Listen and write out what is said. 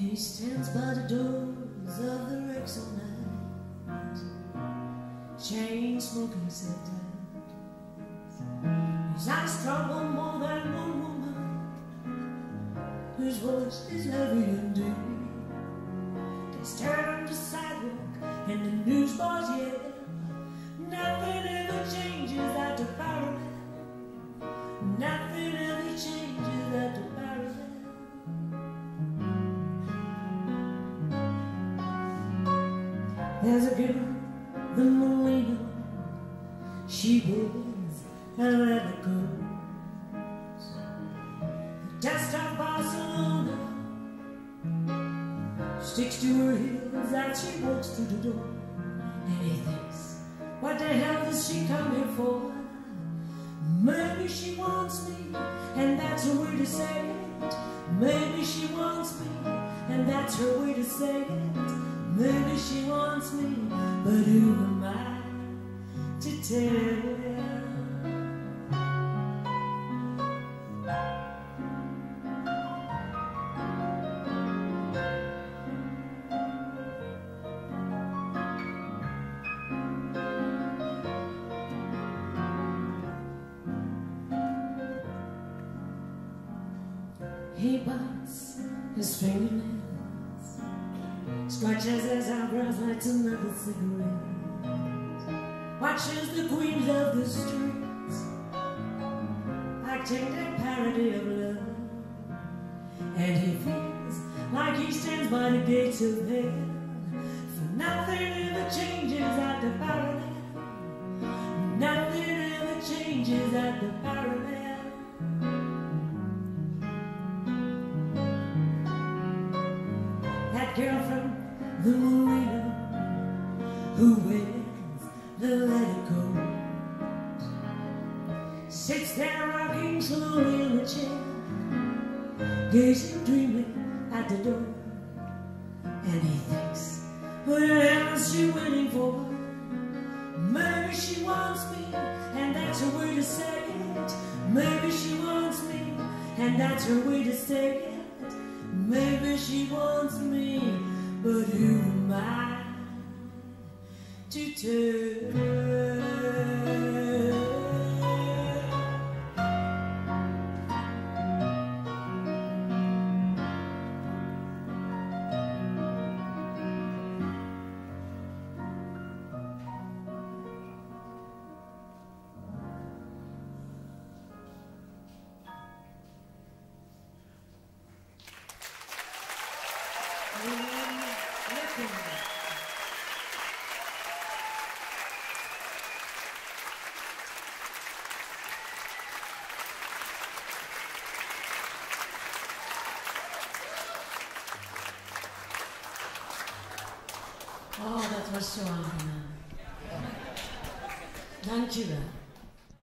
He stands by the doors of the Rexall night, chain smoking cigarettes. His eyes trouble more than one woman, whose voice is heavy and deep. They stare on the sidewalk and the newsboys yell. Nothing ever changes at the parallel. Nothing There's a girl, the Marina. She a leather coat. The dust of Barcelona sticks to her heels as she walks through the door. And he thinks, what the hell does she come here for? Maybe she wants me, and that's her way to say it. Maybe she wants me, and that's her way to say it. Maybe she wants me, but who am I to tell? He bites his fingernails, scratches his eyebrows, lights another cigarette, watches the queens of the streets, acting their parody of love, and he feels like he stands by the gates of hell. Girl from the marina who wears the leather coat sits there rocking slowly in the chair, gazing dreaming at the door, and he thinks, what is she waiting for? Maybe she wants me, and that's her way to say it. Maybe she wants me, and that's her way to say it. Maybe she wants me, I to tell? Oh, dat was zo aangenaam. Dankjewel.